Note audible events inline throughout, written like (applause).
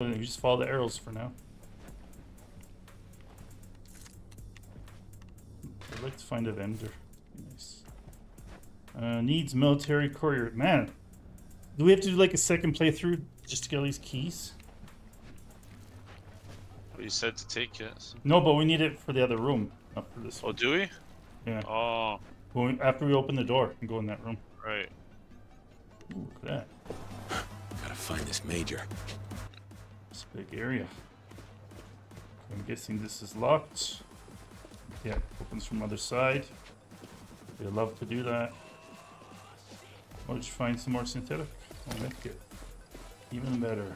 You just follow the arrows for now. I'd like to find a vendor. Nice. Uh, needs military courier. Man, do we have to do like a second playthrough just to get all these keys? Well, you said to take it. so- No, but we need it for the other room, not for this Oh, one. do we? Yeah. Oh, When we, after we open the door and go in that room. right. Ooh, look at that. Gotta find this major. Big area. I'm guessing this is locked. Yeah, opens from other side. They love to do that. You find some more synthetic? Oh, medkit. Even better.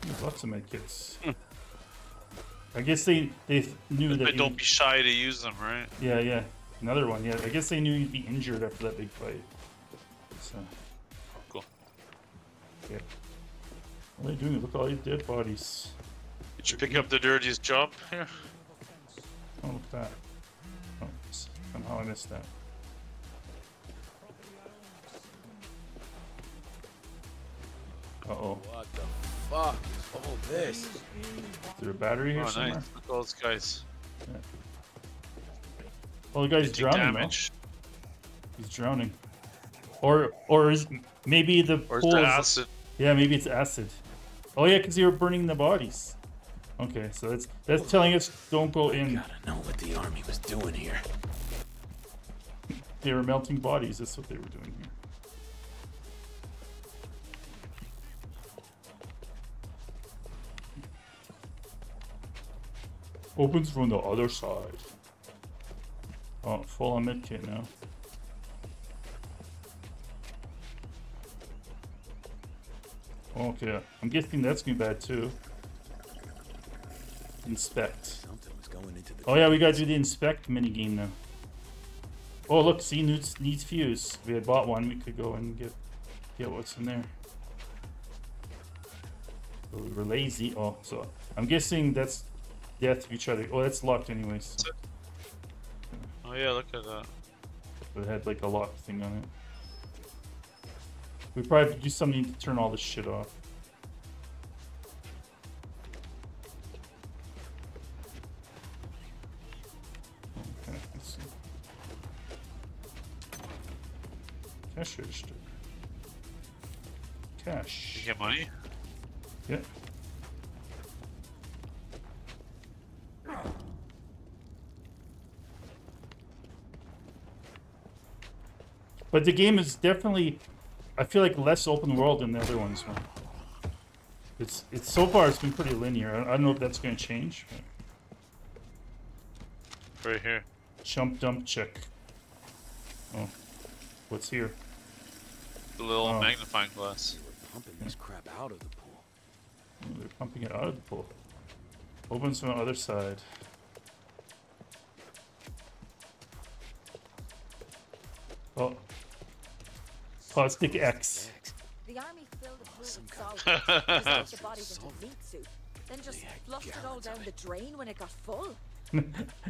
There's lots of medkits. Hmm. I guess they they th- knew that. But don't be shy to use them, right? yeah, yeah. Another one, yeah. I guess they knew you'd be injured after that big fight. So, Cool. yeah. What are they doing? Look at all these dead bodies. Did you pick up the dirtiest job (laughs) here? Oh, look at that. Oh, somehow I missed that. Uh-oh. What the fuck is all this? Is there a battery here Oh, somewhere? nice. Look at all those guys. Oh, the guy's They take drowning, though. damage. He's drowning. Or, or is maybe the Or pool the is- acid? Yeah, maybe it's acid. Oh yeah, because you were burning the bodies. Okay, so that's that's telling us don't go in. Gotta know what the army was doing here. They were melting bodies. That's what they were doing here. Opens from the other side. Oh, full on medkit now. Okay, I'm guessing that's gonna be bad too. Inspect. Something was going into the. Oh yeah, we gotta do the inspect mini game now. Oh look, see needs needs fuse. We had bought one, we could go and get get what's in there. But we were lazy. Oh, so I'm guessing that's death if you try to. Oh, that's locked anyways. So Oh yeah, look at that. it had like a lock thing on it. We probably have to do something to turn all this shit off. Okay, let's see. Cash register. You Cash. get money? Yeah. But the game is definitely, I feel like less open world than the other ones. Man. It's it's so far it's been pretty linear. I, I don't know if that's going to change. Right here. Jump dump check. Oh, what's here? The little Oh. magnifying glass. Pumping this crap out of the pool. Oh, they're pumping it out of the pool. Opens from the other side. Caustic X. The army filled the pool Some with kind (laughs) the bodies into meat soup, then just flushed it all down the drain when it got full. (laughs)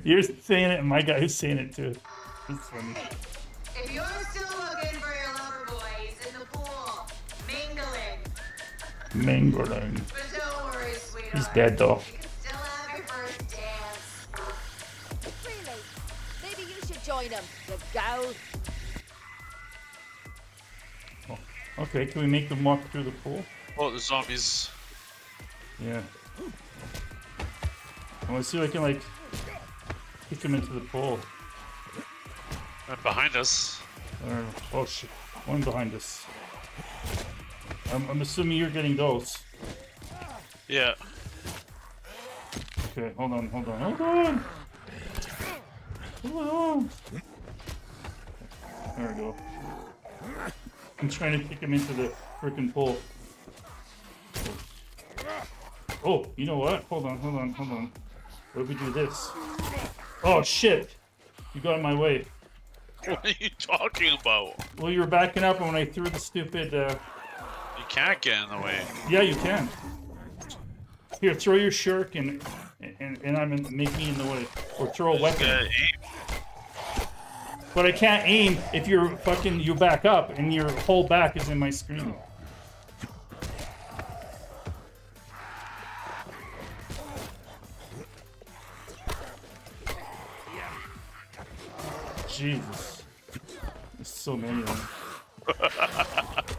You're saying it, and my guy is saying it too. It's funny. If you're still looking for your lover boys in the pool, mingling. Mangorling. But don't worry, sweetheart. He's dead though. You can still have your first dance. Really? Maybe you should join them, you gal. Okay, can we make them walk through the pool? Oh, the zombies. Yeah. I want to see if I can like kick him into the pool. Right behind us. Or, oh shit, one behind us. I'm, I'm assuming you're getting those. Yeah. Okay, hold on, hold on, hold on. Hold on. There we go. I'm trying to kick him into the freaking pool. Oh, you know what? Hold on, hold on, hold on. What if we do this? Oh shit! You got in my way. What are you talking about? Well, you were backing up, and when I threw the stupid, uh, You can't get in the way. yeah, you can. Here, throw your shuriken, and and I'm in, make me in the way, or throw a weapon. But I can't aim if you're fucking you back up and your whole back is in my screen. Jesus. There's so many of them. (laughs)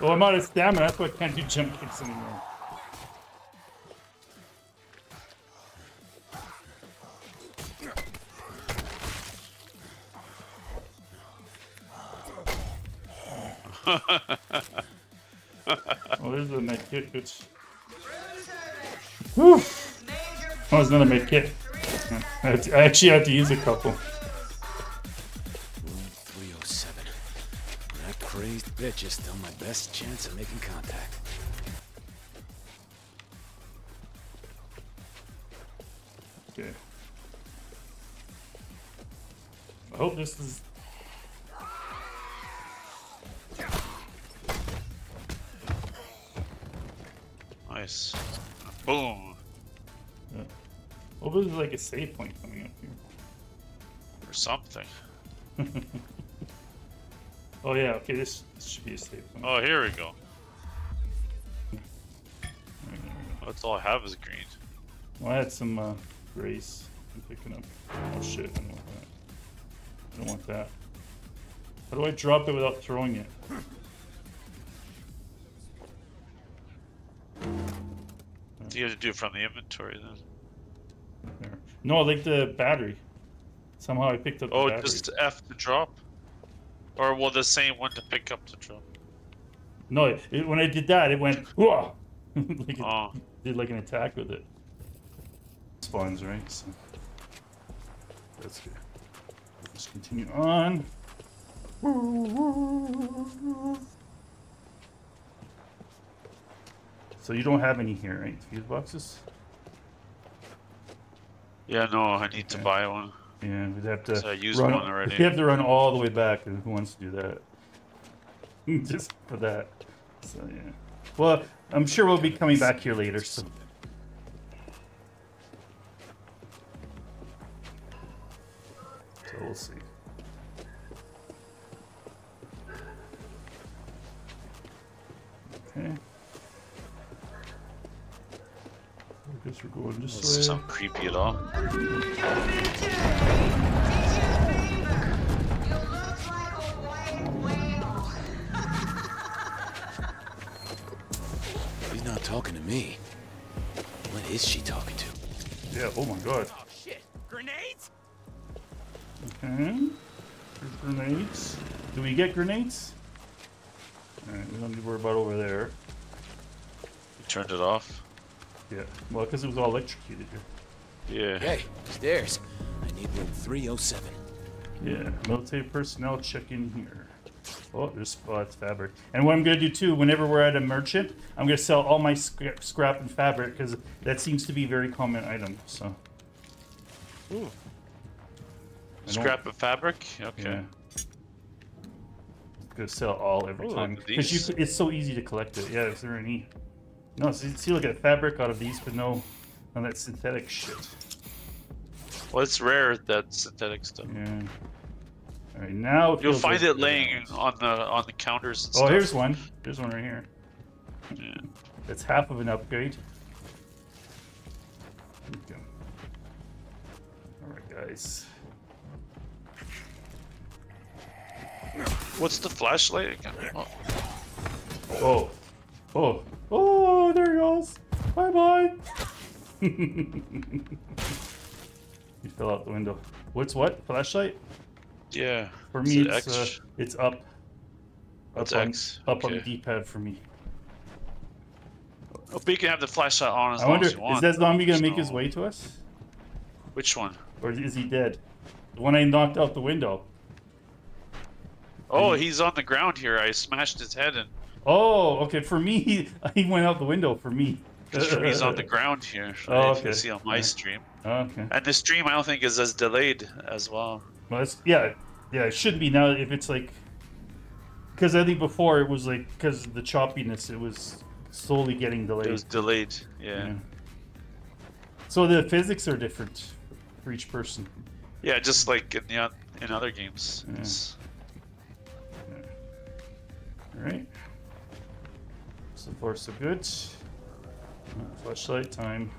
well, I'm out of stamina, that's why I can't do jump kicks anymore. (laughs) oh, there's a med kit, bitch. Whew. Oh, there's another med kit. I to- I actually had to use a couple. Room 307. That crazed bitch is still my best chance of making contact. Okay. I hope this is. Nice. Boom. Yeah. Hope this like a save point coming up here. Or something. (laughs) Oh yeah, okay, this, this should be a save point. Oh, here we go. There we go. That's all I have is green. Well, I had some uh, grace I'm picking up. Oh shit, I don't want that. I don't want that. How do I drop it without throwing it? You have to do it from the inventory then. There. No, like the battery. Somehow I picked up the Oh, battery. just F to drop? Or well, the same one to pick up to drop. No, it, it- when I did that, it went (laughs) whoa, (laughs) like it Oh. did like an attack with it. Spawns right, so that's good. Let's continue on. So you don't have any here, right? Fuse boxes? Yeah, no, I need to buy one. Yeah, we'd have to. So I used run, one already. We have to run all the way back, and who wants to do that? (laughs) Just for that. So yeah. Well, I'm sure we'll be coming back here later. So. So we'll see. Okay. I guess we're going this Doesn't way. sound creepy at all. You look like a white whale. He's not talking to me. What is she talking to? Yeah, oh my god. Oh shit! Grenades? Okay. There's grenades. Do we get grenades? Alright, we don't need to worry about over there. You turned it off? Yeah. Well, because it was all electrocuted here. Yeah. Hey, stairs. I need room 307. Yeah. Military personnel check in here. Oh, there's spots fabric. And what I'm gonna do too, whenever we're at a merchant, I'm gonna sell all my scrap, scrap and fabric because that seems to be a very common item. So. I don't- Scrap of fabric? Okay. Yeah. Gonna sell all every Ooh, time look because these. it's so easy to collect it. Yeah, is there any? No, see, see look at fabric out of these, but no, no that synthetic shit. Well, it's rare that synthetic stuff. Yeah. All right, now You'll find like- it laying on the on the counters. And Oh, stuff. here's one. Here's one right here. Yeah. That's half of an upgrade. There we go. All right, guys. What's the flashlight again? Oh, Oh, oh, oh! There he goes. Bye bye. he fell out the window. What's what? Flashlight? yeah. For me, it it's uh, it's up. That's up on, X, Up on the. D-pad for me. Oh, but you can have the flashlight on as I long wonder, as you want. is that zombie gonna make his way to us, Which one? or is he dead? The one I knocked out the window. Oh, he's on the ground here. I smashed his head and Oh, okay. For me, (laughs) he, went out the window. For me. he's on the ground here. Oh, right, You okay. can see on my Yeah. stream. Okay. And the stream I don't think is as delayed as well. Well, yeah, yeah. It should be now if it's like, because I think before it was like because of the choppiness, it was slowly getting delayed. It was delayed. Yeah. Yeah. So the physics are different for each person. Yeah, just like in the in other games. Yeah. It's- Alright. So far, so good. Flashlight time.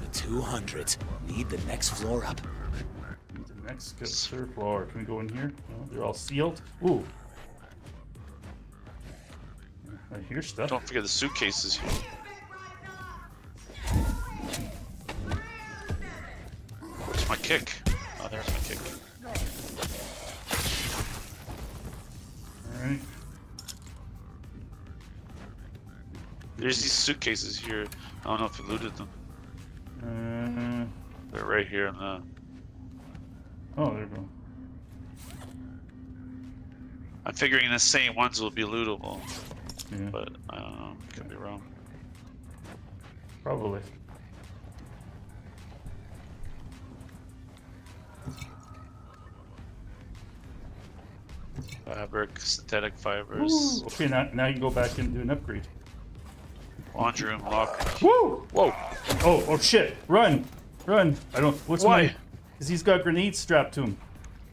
The 200. Need the next floor up. Need The next go third floor. Can we go in here? No, they're all sealed. Ooh. I hear stuff. Don't forget the suitcases here. Where's my kick? Oh, there's my kick. Alright. There's these suitcases here. I don't know if you looted them. Uh, They're right here in the. oh, there we go. I'm figuring the same ones will be lootable, Yeah, but I don't know. Could be wrong. probably. Fabric, synthetic fibers, Ooh, okay, now, now you go back and do an upgrade. Laundry room lock. Woo! Whoa! Oh, oh shit! Run! Run! I don't. What's Why? my? Because he's got grenades strapped to him.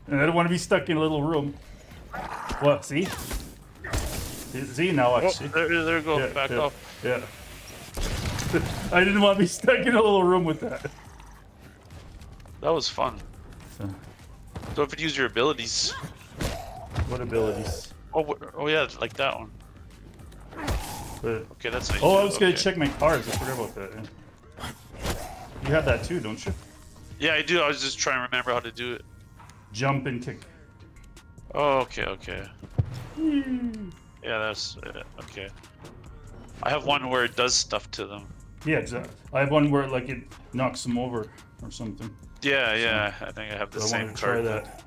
And I don't want to be stuck in a little room. What? See? See now, Oh, actually. there, there you go. Yeah, Back yeah, off. Yeah. (laughs) I didn't want to be stuck in a little room with that. That was fun. So, Don't forget to use your abilities. what abilities? Oh, oh yeah, like that one. But, Okay, that's. how oh, I was gonna check my cars. I forgot about that. You have that too, don't you? Yeah, I do. I was just trying to remember how to do it. Jump and kick. Oh, okay, okay. Yeah, that's it. Okay. I have one where it does stuff to them. Yeah, exactly. I have one where like it knocks them over or something. Yeah, yeah. I think I have the So I same wanted to try card. that.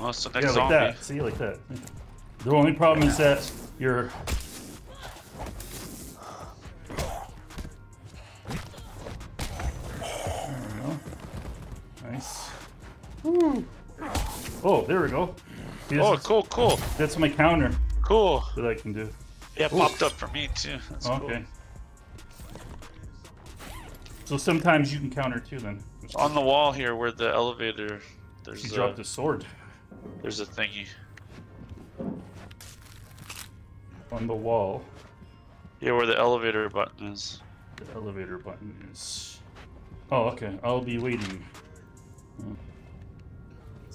Oh, so next Yeah, like zombie. that. See, like that. The only problem is that you're. There we go. Oh, cool, cool, That's my counter cool. that I can do. Yeah, it popped up for me too. That's cool. Okay. So sometimes you can counter too then. On the wall here, where the elevator, She there's a, dropped a sword there's a thingy. on the wall. Yeah, where the elevator button is. The elevator button is. Oh, okay. I'll be waiting.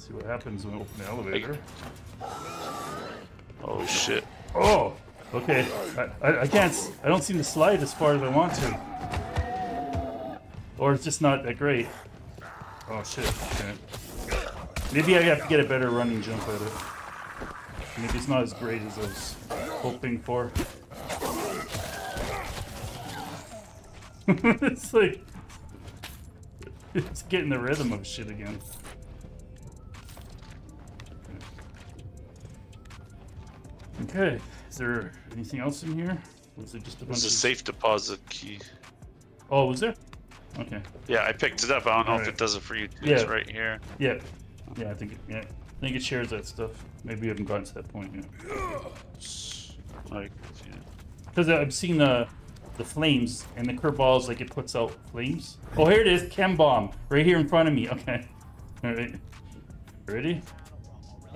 See what happens when we open the elevator. Oh shit. Oh, okay. I, I, I can't. I don't seem to slide as far as I want to. Or it's just not that great. Oh shit. Okay. Maybe I have to get a better running jump at it. Maybe it's not as great as I was hoping for. (laughs) it's like it's getting the rhythm of shit again. Okay, is there anything else in here? Was it just a bunch It's a of safe deposit key. Oh, was there? Okay. Yeah, I picked it up. I don't know if Alright. it does it for you too. Yeah. It's right here. Yeah. Yeah, I think it, yeah. I think it shares that stuff. Maybe we haven't gotten to that point yet. Like, yeah. Because I've seen the the flames and the curveballs like it puts out flames. Oh, here it is, chem bomb right here in front of me. Okay. All right. Ready?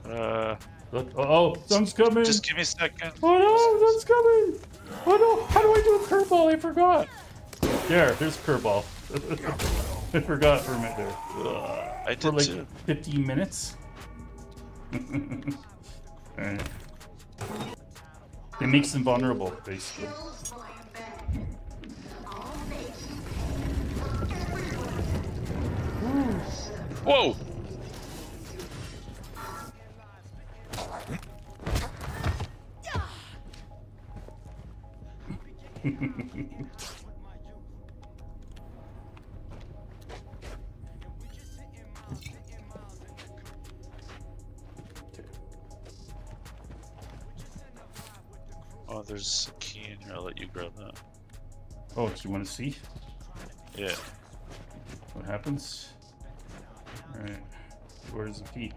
Uh, Look. Oh, oh sun's coming. just give me a second. Oh no, sun's coming. Oh no, how do I do a curveball? I forgot. There, there's a curveball. (laughs) I forgot for a minute there. Uh, I For did like too. 15 minutes. (laughs) Alright. It makes them vulnerable, basically. Whoa! Oh, there's a key in here. I'll let you grab that. Oh, do you want to see Yeah. what happens? Alright. Where's the key?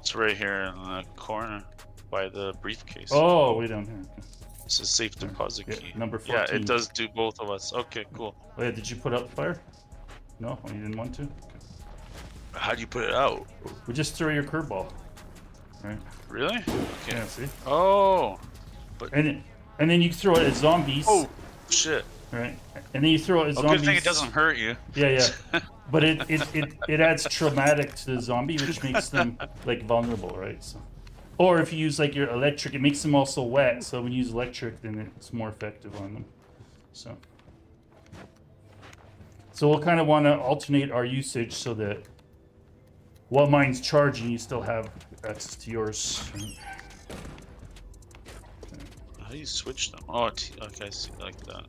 It's right here in the corner by the briefcase. Oh, way down here. It's a safe deposit Yeah, key. number 14. Yeah, it does do both of us. Okay, cool. Oh yeah, did you put out the fire? No? Oh, you didn't want to? How do you put it out? We just throw your curveball. Right? Really? Okay. Yeah, see? Oh. And it, and then you throw it at zombies. Oh, shit. Right? And then you throw it at Oh, zombies. good thing it doesn't hurt you. Yeah, yeah. (laughs) But it, it, it, it adds traumatic to the zombie, which makes them like vulnerable, right? So, or if you use like your electric, it makes them also wet. So when you use electric, then it's more effective on them. So, so we'll kind of want to alternate our usage so that while mine's charging, you still have access to yours. How do you switch them? Oh, t- okay, I see, like that.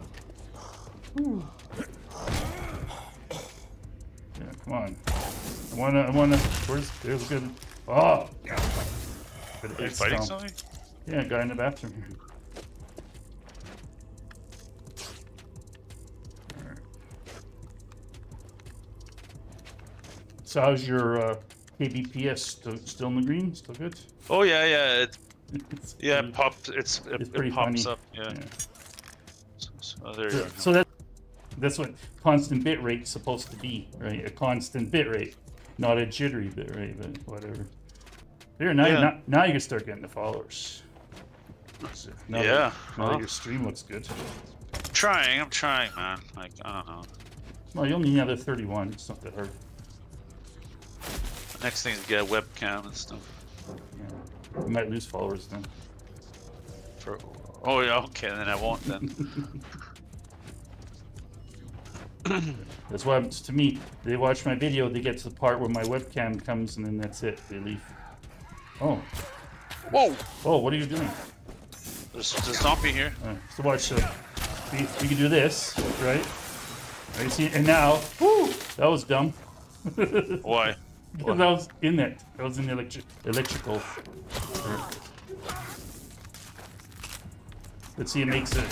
Yeah, come on. I wanna, I wanna. Where's there's a good. Oh. Good Are you fighting stomp. something? Yeah, guy in the bathroom here. Alright. So how's your uh, KBPS? Still, still in the green? Still good? Oh yeah, yeah, it, It's yeah, pretty- it popped. It's it, It's it pretty pops funny. up. Yeah. yeah. So, so there you So, go. so that that's what constant bit rate's supposed to be, right? A constant bit rate, not a jittery bit rate, but whatever. There, now, Yeah. now, now you can start getting the followers. Now Yeah, That, now that your stream looks good. I'm trying. I'm trying, man. Like I don't know. Well, you only need another 31. It's not that hard. The next thing is get a webcam and stuff. Yeah. You might lose followers then. For oh yeah, okay, then I won't then. (laughs) (coughs) That's what happens to me. They watch my video, they get to the part where my webcam comes, and then that's it. They leave. Oh, Whoa! Whoa, what are you doing? There's, there's a zombie here. Uh, so watch. Uh, we, we can do this, right? Right. See, and now, whoo, that was dumb. (laughs) Why? Because I was in it. I was in the electric electrical. Let's see, it makes it.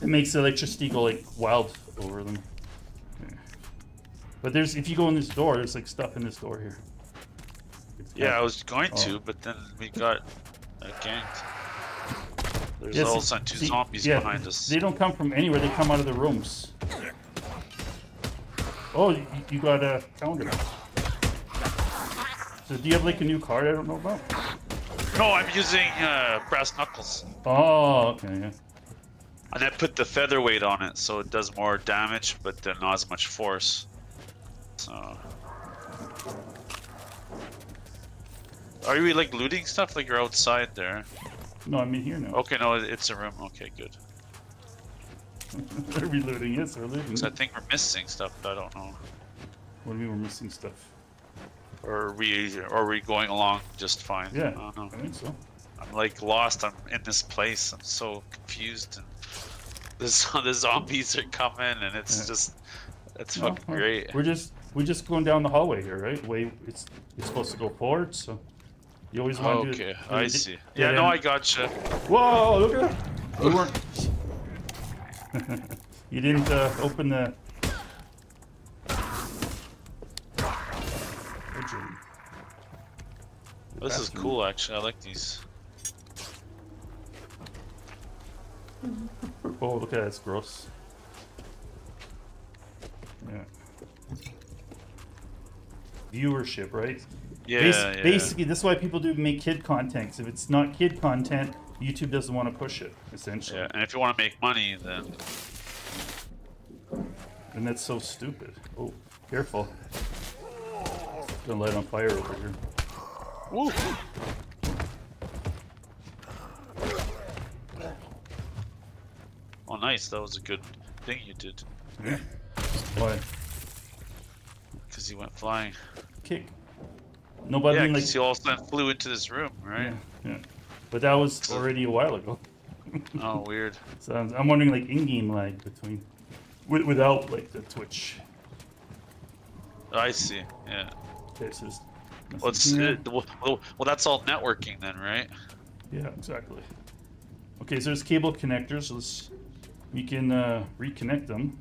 It makes the electricity go like wild over them. But there's, if you go in this door, there's like stuff in this door here. Yeah, I was going Oh. to, but then we got uh, ganked. There's Yeah, all of a sudden two see, zombies yeah, behind us. They don't come from anywhere. They come out of the rooms. Oh, you, you got a counter. So do you have like a new card I don't know about? No, I'm using uh, brass knuckles. Oh, okay, yeah. And I put the featherweight on it, so it does more damage, but then not as much force. So. Are we like looting stuff? Like you're outside there? No, I'm in here now. Okay, no, it's a room. Okay, good. (laughs) Are we looting? Yes, we're looting. I think we're missing stuff, but I don't know. What do you mean we're missing stuff? Or are we, or are we going along just fine? Yeah, I don't know. I think so. I'm like lost. I'm in this place. I'm so confused, and (laughs) the the zombies are coming, and it's Yeah. just it's No, fucking we're- great. We're just we're just going down the hallway here, right? Way it's it's supposed to go forward, so you always want to do Okay. I see. it Yeah, no, in- I gotcha. Whoa! Look at that. You weren't. (laughs) you didn't uh, open the. This is cool, actually. I like these. Oh, look at that! It's gross. Yeah. Viewership, right? Yeah, Bas- yeah. Basically, this is why people do make kid content. 'cause if it's not kid content, YouTube doesn't want to push it. Essentially, Yeah, and if you want to make money, then and that's so stupid. Oh, careful! Gonna light on fire over here. Woo. Oh, nice. That was a good thing you did, Yeah. Why? because he went flying. Kick. Nobody yeah, like. he all of a sudden flew into this room, right? Yeah, yeah. But that was already a while ago. (laughs) Oh, weird. So I'm, I'm wondering like in-game lag between, with, without like the Twitch. I see. Yeah. Okay, so it's- Well, it's, Yeah. it, well, well, that's all networking then, right? Yeah, exactly. Okay, so there's cable connectors. Let's we can uh, reconnect them.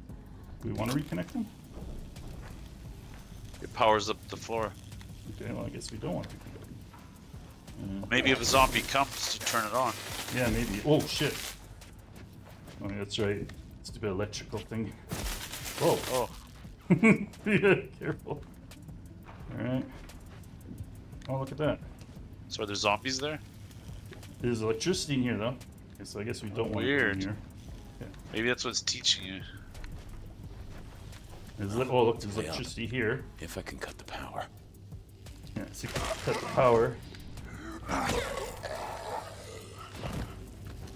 Do we want to reconnect them? It powers up the floor. Okay, well I guess we don't want to reconnect them. Maybe if a zombie comes, to turn it on. Yeah, maybe. Oh shit. Oh, yeah, that's right. Stupid electrical thing. Whoa. Oh, (laughs) yeah, careful. Alright. Oh, look at that. So are there zombies there? There's electricity in here, though. Okay, so I guess we don't want to go in Weird. here. Maybe that's what's teaching you. There's, oh, look, there's electricity here. If I can cut the power. Yeah, so you can cut the power.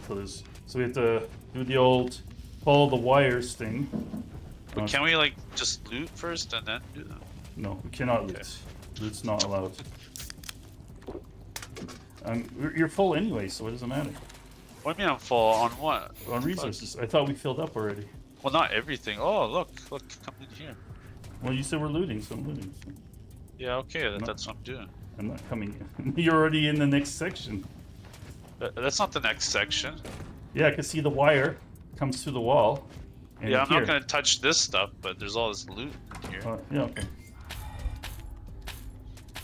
So there's, so we have to do the old follow the wires thing. But Uh, can we like just loot first and then do that? No, we cannot Okay. loot. Loot's not allowed. Um, you're- full anyway, so what does it matter? What do you mean I'm full on what? On resources, I thought we filled up already. Well, not everything. Oh, look, look, come in here. Well, you said we're looting, so I'm looting. So Yeah, okay, that, that's what I'm doing. I'm not coming in. (laughs) You're already in the next section. That, that's not the next section. Yeah, I can see the wire comes through the wall. And yeah, I'm here. not gonna touch this stuff, but there's all this loot in here. Uh, yeah, okay.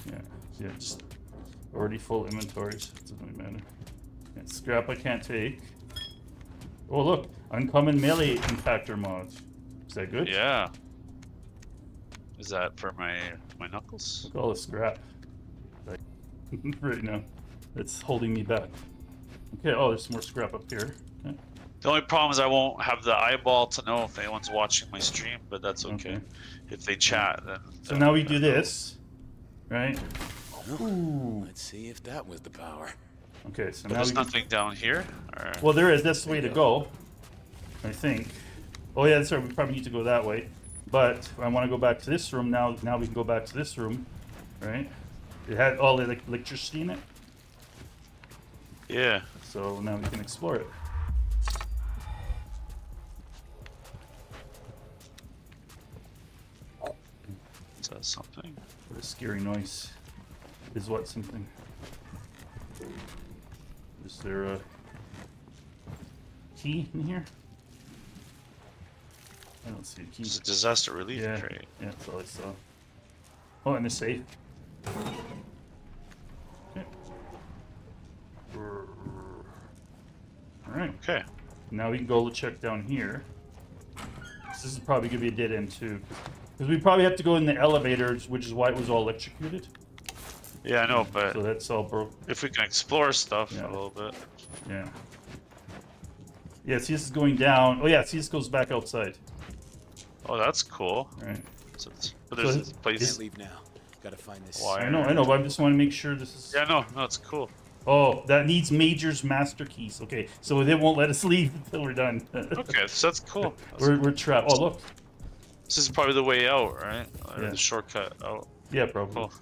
Yeah, yeah, just already full inventories. It doesn't really matter. Yeah, scrap I can't take. Oh look, uncommon melee impactor mod. Is that good? Yeah. Is that for my my knuckles? Look at all the scrap. (laughs) Right now, it's holding me back. Okay. Oh, there's some more scrap up here. Okay. The only problem is I won't have the eyeball to know if anyone's watching my stream, but that's okay. Okay. If they chat, then. So now we do this, right? Well, Let's see if that was the power. Okay. So But now there's we. nothing down here. Or... Well, there is. That's the way to go. I think. Oh yeah, sorry. We probably need to go that way. But I want to go back to this room now. Now we can go back to this room, right? It had all the electricity in it, Yeah. so now we can explore it. Is that something? What a scary noise. Is what something? Is there a key in here? I don't see a key. It's a disaster relief Yeah, crate. yeah, that's all I saw. Oh, and the safe. Okay. Alright, Okay. now we can go check down here. This is probably gonna be a dead end too. Because we probably have to go in the elevators, which is why it was all electrocuted. Yeah, I know, but So that's all broke. if we can explore stuff Yeah. a little bit. Yeah. Yeah, see, this is going down. Oh, yeah, see, this goes back outside. Oh, that's cool. Right. So it's, but there's So this place. Can't leave now. Gotta find this. Why? I know, I know, but I just want to make sure this is. Yeah, no, no, it's cool. Oh, that needs Major's master keys. Okay, so they won't let us (laughs) leave until we're done. (laughs) Okay, so that's cool. That's- (laughs) we're, we're trapped. Oh, look. This is probably the way out, right? Or Yeah. the shortcut out. Yeah, probably. Cool.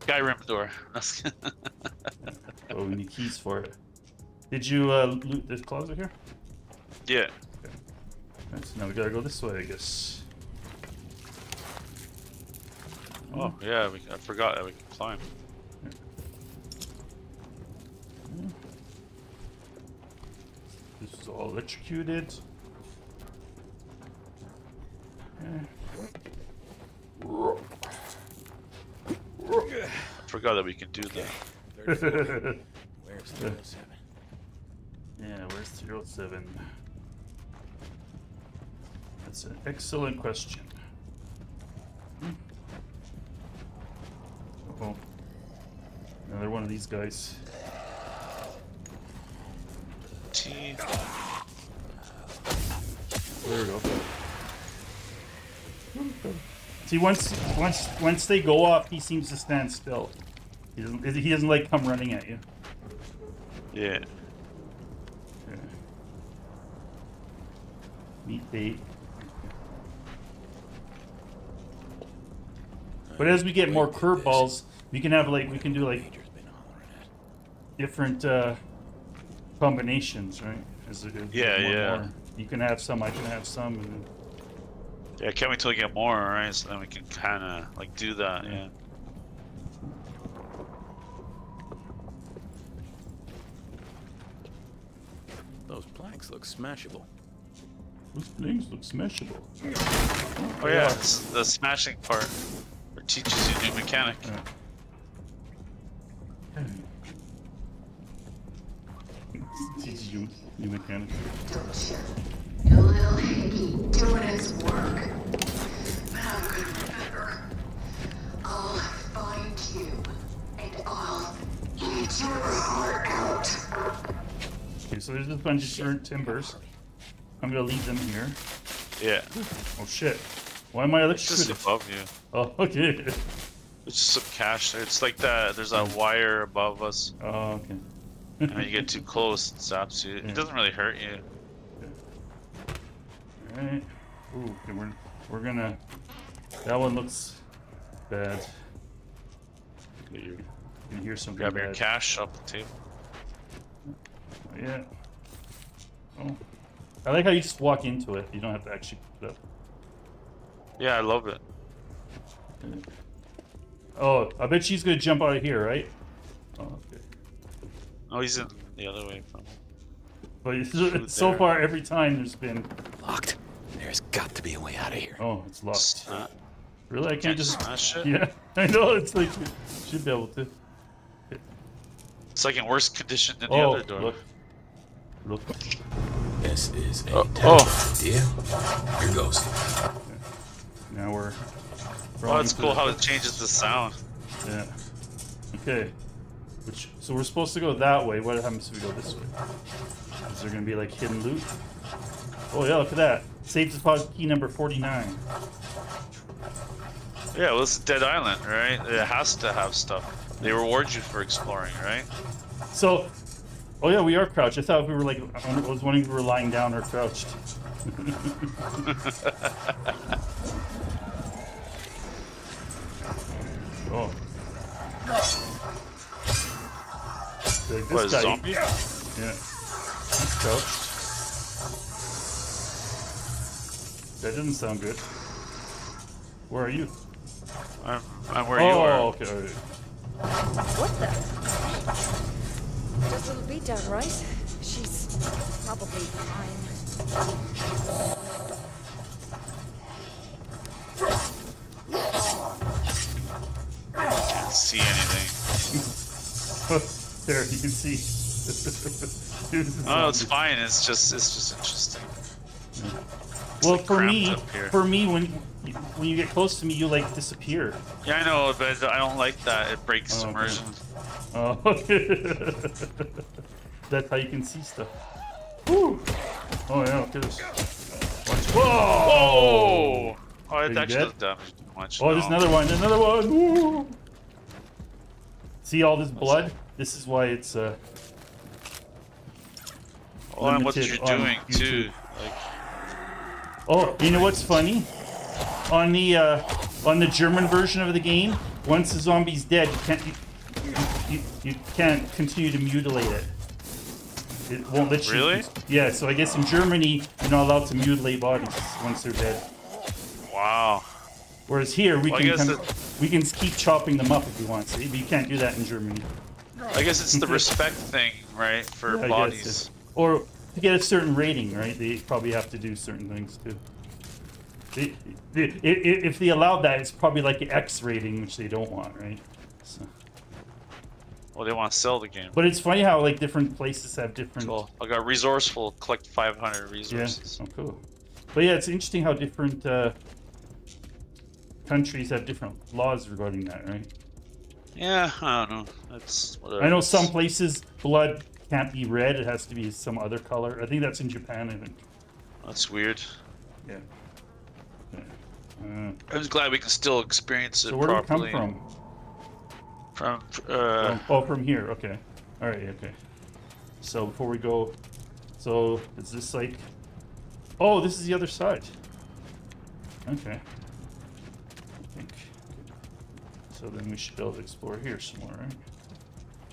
Skyrim door. Oh, we need keys for it. Did you uh, loot this closet here? yeah. Right, so now we gotta go this way, I guess. Oh, hmm. yeah. We, I forgot that we can climb. Hmm. This is all electrocuted. I forgot that we can do that. (laughs) Where's 307? Yeah, where's 307? That's an excellent question. Hmm. Oh, another one of these guys. T. There we go. See, once once once they go up, he seems to stand still. He doesn't he doesn't like come running at you. Yeah. Yeah. Meat bait. But as we get more curveballs, we can have like we can do like Major's been hollering at. different uh, combinations, right? As it Yeah, yeah. more. You can have some, I can have some. And Yeah, can't wait till we get more, right? So then we can kind of like do that. Yeah. Yeah. Those planks look smashable. those things look smashable. Oh yeah, it's the smashing part, or teaches you new mechanic. Yeah. Hmm. Teaches you new mechanics. The little hickey doing its work. But I'm gonna remember. I'll find you, and I'll eat your heart out. Okay, so there's a bunch of burnt timbers. I'm gonna leave them here. Yeah. Oh shit. Why am I It's just above you. Oh, (laughs) okay. It's just some cash. It's like that. There's a hmm. wire above us. Oh, okay. (laughs) And when you get too close, it zaps you. Yeah. It doesn't really hurt you. Alright. Ooh, okay, we're, we're gonna... That one looks bad. You can hear something Grab your cash off the table. Oh, yeah. Oh. I like how you just walk into it. You don't have to actually it up. Yeah, I love it. Oh, I bet she's gonna jump out of here, right? Oh, okay. Oh, he's in the other way from. But it's- (laughs) so there. far, every time there's been... Locked. There's got to be a way out of here. Oh, it's locked. Sma- Really? I can't Can't just... smash it. (laughs) Yeah, I know. It's like... you Should be able to. It's like in worse condition than the Oh, other door. look. Look. This is a uh, Oh, terrible oh. idea. Here goes. Oh, it's cool how it changes the sound. Yeah. Okay. Which so we're supposed to go that way. What happens if we go this way? Is there gonna be like hidden loot? Oh yeah, look at that. Safe deposit key number 49. Yeah, well, it's Dead Island, right? It has to have stuff. They reward you for exploring, right? So Oh yeah, we are crouched. I thought we were like I was wondering if we were lying down or crouched. (laughs) (laughs) oh. Like this What, guy, zombie? Yeah. He's crouched. That didn't sound good. Where are you? I'm, I'm where oh, you are. okay. all right. What the? Just a little beat down, right? She's probably fine. Can't see anything. there, you see. A Oh, it's fine. It's just, it's just interesting. Well, like for me, for me, when when you get close to me, you like disappear. Yeah, I know, but I don't like that. It breaks Oh, okay. immersion. Oh, (laughs) that's how you can see stuff. Woo! Oh yeah, look at this. Watch. Whoa! Oh! Oh, it actually doesn't damage too much. Oh, there's another one. Another one. Woo! See all this blood? This is why it's uh. Oh, and what you're doing too. Like, Oh, you know what's funny? On the uh, on the German version of the game, once the zombie's dead, you can't you, you, you can't continue to mutilate it. It won't let you. Really? Yeah. So I guess in Germany, you're not allowed to mutilate bodies once they're dead. Wow. Whereas here, we Well, can kind of, we can keep chopping them up if you want to, but you can't do that in Germany. I guess it's the respect thing, right? For guess bodies. Or to get a certain rating, right? They probably have to do certain things too. They, they, i- i- if they allowed that, it's probably like an X rating, which they don't want, right? So, Well, they want to sell the game. but it's funny how like different places have different. Cool. I got resourceful. Collect 500 resources. Yeah. Oh, cool. But yeah, it's interesting how different uh, countries have different laws regarding that, right? Yeah, I don't know. That's whatever. I know some places blood can't be red; it has to be some other color. I think that's in Japan. I think. That's weird. Yeah. yeah. Uh, I'm just glad we can still experience it so where did it come from? From uh, From- oh, from here. Okay. All right. Okay. So before we go, so is this like? Oh, this is the other side. Okay. Think. So then we should be able to explore here some more, right?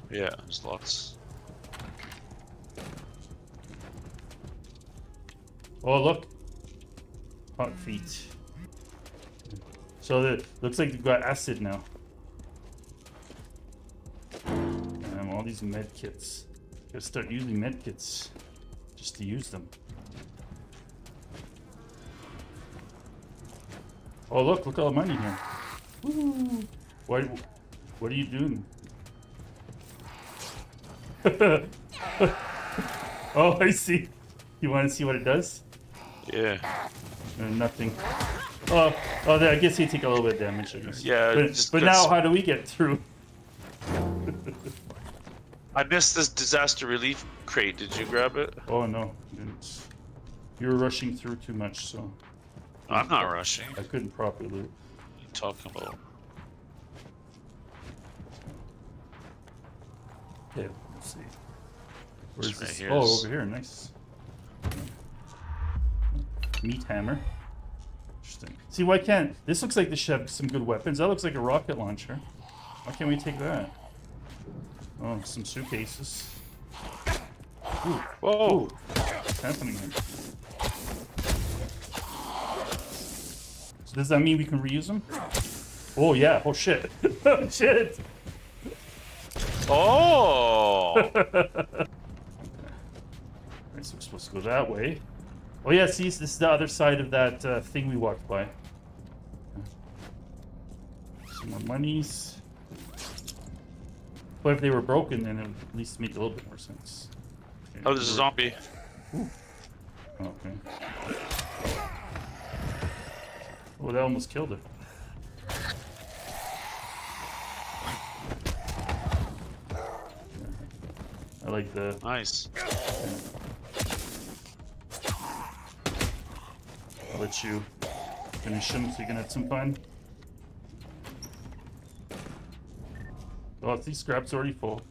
yeah, there's lots. Oh, look. Hot feet. So the looks like you've got acid now. And all these med kits. Gotta start using med kits just to use them. Oh look, look at all the money here. Woo. What what are you doing? (laughs) oh, I see. You want to see what it does? Yeah. Uh, nothing. Oh, oh, I guess he take a little bit of damage. I guess. Yeah, But, just but now, how do we get through? (laughs) I missed this disaster relief crate. Did you grab it? Oh no, didn't. You were rushing through too much, so I'm not rushing. I couldn't properly. What are you talking about? Yeah, let's see. Where's It's right this? here. Oh, over here. Nice. Meat hammer. Interesting. See, why can't this looks like this should have some good weapons? That looks like a rocket launcher. Why can't we take that? Oh, some suitcases. Ooh, Whoa! what's happening here? Does that mean we can reuse them? Oh yeah. Oh shit. (laughs) oh shit. Oh! (laughs) Alright, so we're supposed to go that way. Oh yeah, see, this is the other side of that uh, thing we walked by. Some more monies. But if they were broken, then it would at least make a little bit more sense. Okay, Oh, there's a zombie. Okay. Oh, that almost killed it. I like the Nice. I'll let you finish him so you can have some fun. Oh, these scraps already full.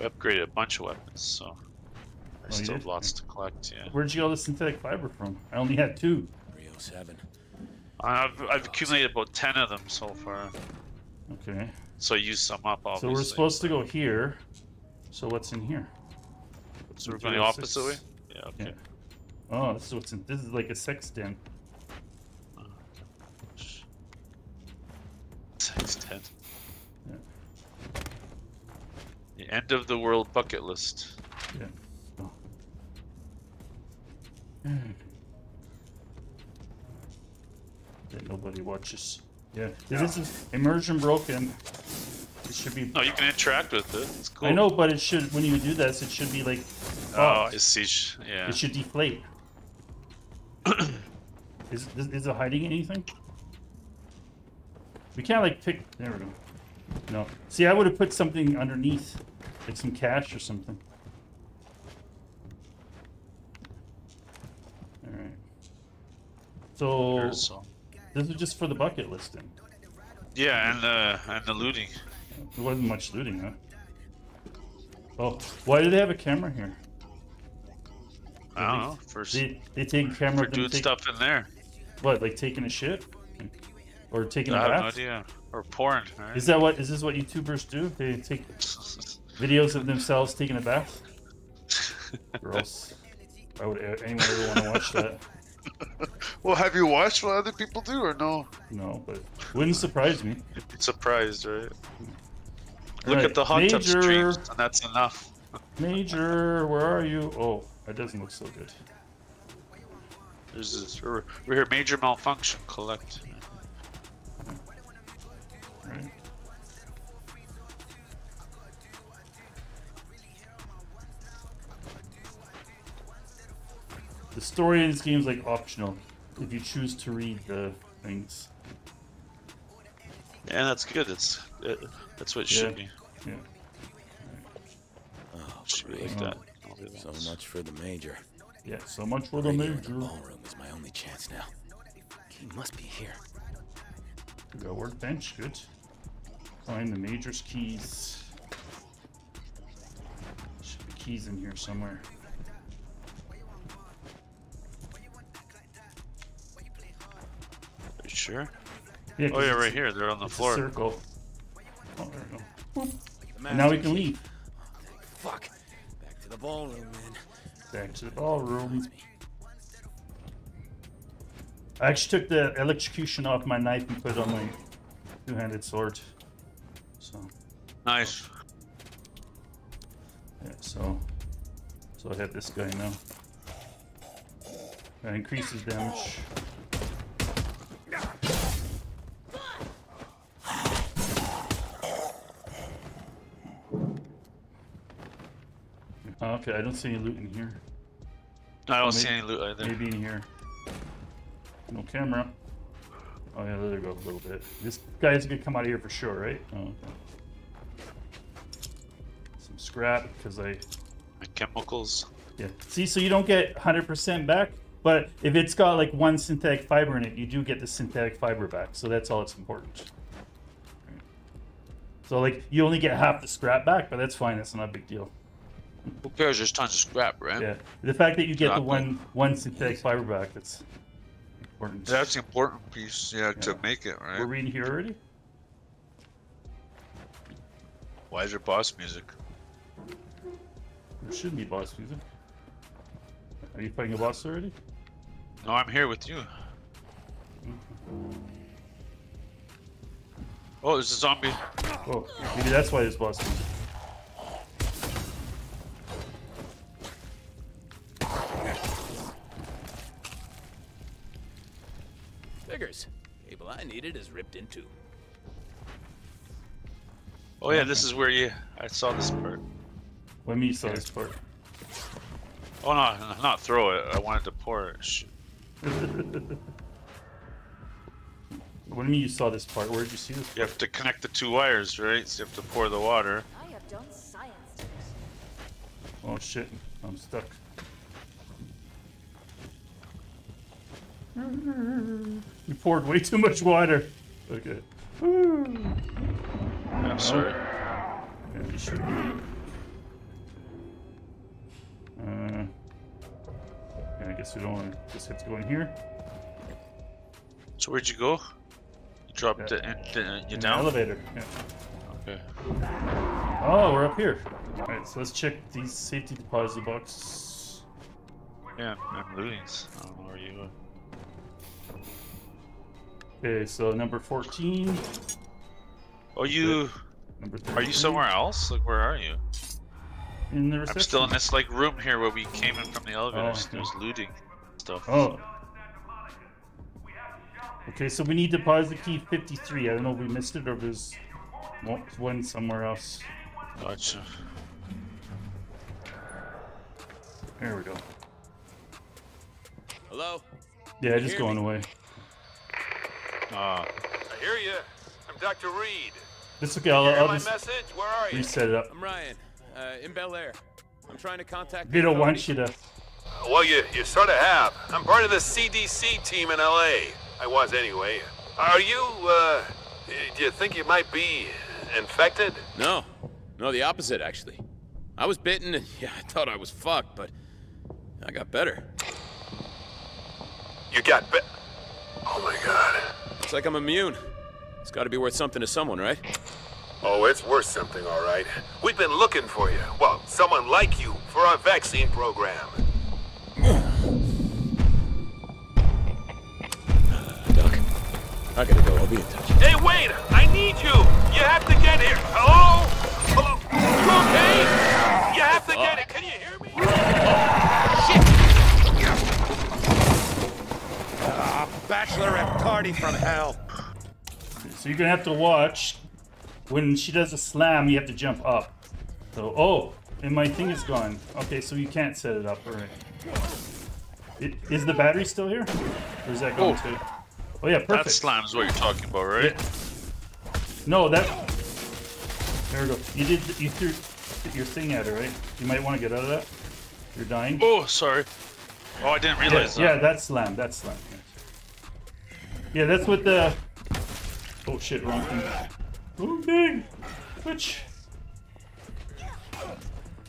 We upgraded a bunch of weapons, so there's Oh, still did? lots to collect. Yeah. Where'd you get all the synthetic fiber from? I only had two. 307. I've I've accumulated about ten of them so far, Okay. so I used some up. Obviously. So we're supposed to go here. So what's in here? So we're going the opposite way. Yeah. Okay. Yeah. Oh, this is what's in. This is like a sex den. Oh, six ten. Yeah. The end of the world bucket list. Yeah. Oh. That nobody watches. Yeah. This is immersion broken. It should be. No, you can interact with it. It's cool. I know, but it should. When you do this, it should be like. Oh, uh, I fucked. see. Yeah. It should deflate. (coughs) is, is is it hiding anything? We can't like pick. There we go. No. See, I would have put something underneath, like some cash or something. All right. So this is just for the bucket listing. Yeah, and the and the looting. There wasn't much looting, huh? Oh, why do they have a camera here? I don't know. For, They they take camera for doing take- stuff in there. What, like taking a shit, or taking a I have no idea. Or porn, right? Is that what? Is this what YouTubers do? They take (laughs) videos of themselves taking a bath? (laughs) Gross. Why would anyone ever want to watch that? (laughs) well, have you watched what other people do or no? No, but wouldn't surprise me. Surprised, right? Look Right, at the hot tub streams, and that's enough. (laughs) Major, where are you? Oh, that doesn't look so good. There's this, we're, we're here. Major malfunction. Collect. Right. The story in this game is like optional if you choose to read the things. Yeah, that's good. It's it, that's what it should Yeah. be. Yeah. Oh, It should be great. like that. Do So much for the major. Yeah, so much for the Radio in the major. ballroom is my only chance now. He must be here. We got workbench, good. Find the major's keys. Should be keys in here somewhere. Sure? Yeah, Oh 'cause yeah, right here. They're on the It's a floor. circle. Oh, there we go. And now we can key. leave. Fuck. Back to the ballroom, man. Back to the ballroom. I actually took the electrocution off my knife and put it on my two-handed sword. So Nice. yeah, so so I have this guy now. That increases damage. Okay, I don't see any loot in here. I don't see maybe- any loot either. Maybe in here. No camera. Oh yeah, there we go a little bit. This guy's gonna come out of here for sure, right? Oh, okay. Some scrap because I My Chemicals. yeah. See, so you don't get 100% back, but if it's got like one synthetic fiber in it, you do get the synthetic fiber back. So that's all that's important. So like you only get half the scrap back, but that's fine. That's not a big deal. Who cares? There's tons of scrap, right? Yeah. The fact that you get the Exactly. one one synthetic fiber back, that's important. That's the important piece, yeah, to make it, right? We're reading here already. Why is there boss music? There should be boss music. Are you fighting a boss already? No, I'm here with you. Mm-hmm. Oh, there's a zombie. Oh, maybe that's why there's boss music. Cable I needed is ripped in two. Oh yeah, this is where you. I saw this part. Let me saw this part. Oh no, no, not throw it. I wanted to pour it. Shit. (laughs) What do you mean you saw this part? Where did you see this? You have to connect the two wires, right? So you have to pour the water. I have done science. Oh shit, I'm stuck. You poured way too much water. Okay. I'm sorry. Yeah, should. Uh, yeah, I guess we don't want to just have to go in here. So where'd you go? You dropped Yeah. it in, in, you In the elevator. Yeah. Okay. Oh, we're up here. Alright, so let's check these safety deposit boxes. Yeah, I'm looting. I don't know where you are. Okay, so number 14. Oh, you. Number Are you somewhere else? Like, where are you? In the reception. I'm still in this like room here where we came in from the elevator. Oh, so okay. There's looting stuff. Oh. Okay, so we need to deposit key 53. I don't know if we missed it or if there's one- one somewhere else. Gotcha. There we go. Hello? Yeah, just going me? away. Ah, I hear you. I'm Dr. Reed. It's okay, I'll, I'll my just message? Where are you? reset it up. I'm Ryan, uh, in Bel Air. I'm trying to contact. They the don't want you to. Well, you, you sort of have. I'm part of the CDC team in LA. I was anyway. Are you, uh, do you think you might be infected? No, no, the opposite actually. I was bitten, and (laughs) yeah, I thought I was fucked, but I got better. You got bit. Oh my god. Looks like I'm immune. It's got to be worth something to someone, right? Oh, it's worth something, all right. We've been looking for you. Well, someone like you for our vaccine program. (sighs) Doc, I gotta go. I'll be in touch. Hey, wait! I need you! You have to get here! Hello? Hello? You okay? Bachelorette party from hell. So you're gonna have to watch when she does a slam. You have to jump up. So oh, and my thing is gone. Okay, so you can't set it up. All right. It, is the battery still here? Or is that going Oh. too? Oh yeah, perfect. that slam is what you're talking about, right? Yeah. No, that. There we go. You did. You threw your thing at her, right? You might want to get out of that. You're dying. Oh, sorry. Oh, I didn't yeah, realize yeah, that. that's slam. That's slam. Yeah, that's what the. Oh shit! Wrong thing. Okay. Switch.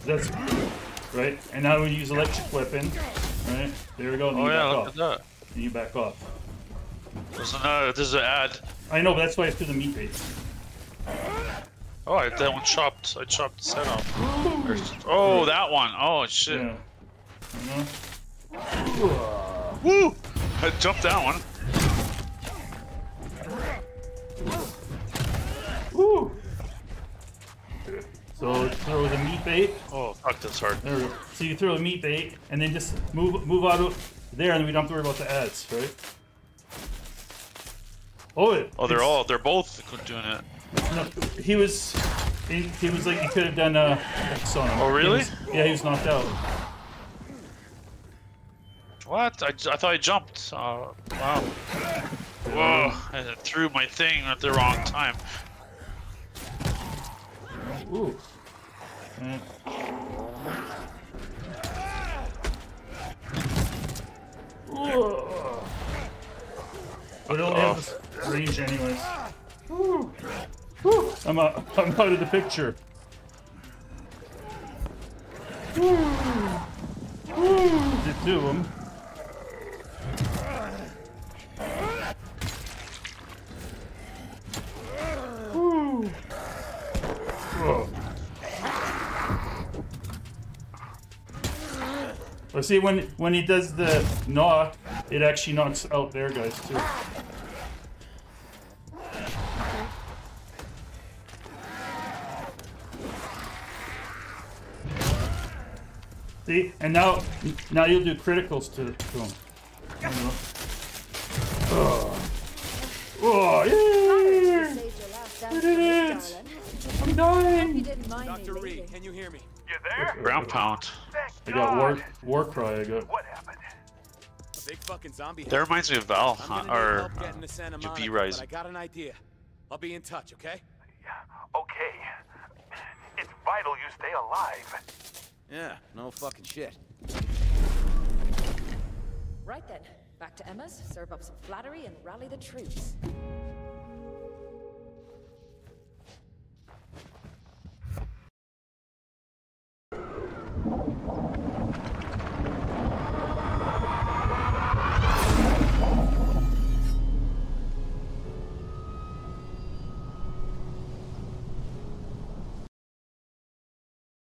That's right. And now we use electric weapon. Right. There we go. Then Oh you yeah, back look off. at that. Then you back off. There's another. There's an ad. I know, but that's why I threw the meat bait. Oh, I, that one chopped. I chopped his head off. Oh, that one. Oh shit. Yeah. Woo! I jumped that one. So throw the meat bait. Oh, fuck, that's hard. There we go. So you throw a meat bait and then just move move out of there, and we don't have to worry about the ads, right? Oh, it, Oh, they're all. They're both doing it. No, he was. He, he was like, he could have done uh, X on him. Oh, He really? was- yeah, he was knocked out. What? I, I thought I jumped. Uh, wow. Whoa! I threw my thing at the wrong time. Ooh. Uh, Ooh. But it only have this range anyways. Ooh. Ooh. I'm out, (laughs) I'm out of the picture. Ooh. Ooh. Did two of But see, when when he does the knock, it actually knocks out their guys too. See, and now now you'll do criticals to, to him. Oh, oh yeah! Saved your last dance We did it! I'm You dying! didn't mind Dr. Reed, can you hear me? You there? Ground pound. Thank I got war war cry. I got. What happened? A big fucking zombie. That reminds me of Val I'm Hunt, gonna need or uh, getting to Santa to Monica, B but Rise. I got an idea. I'll be in touch, okay? Okay. It's vital you stay alive. Yeah, no fucking shit. Right then, back to Emma's, serve up some flattery and rally the troops.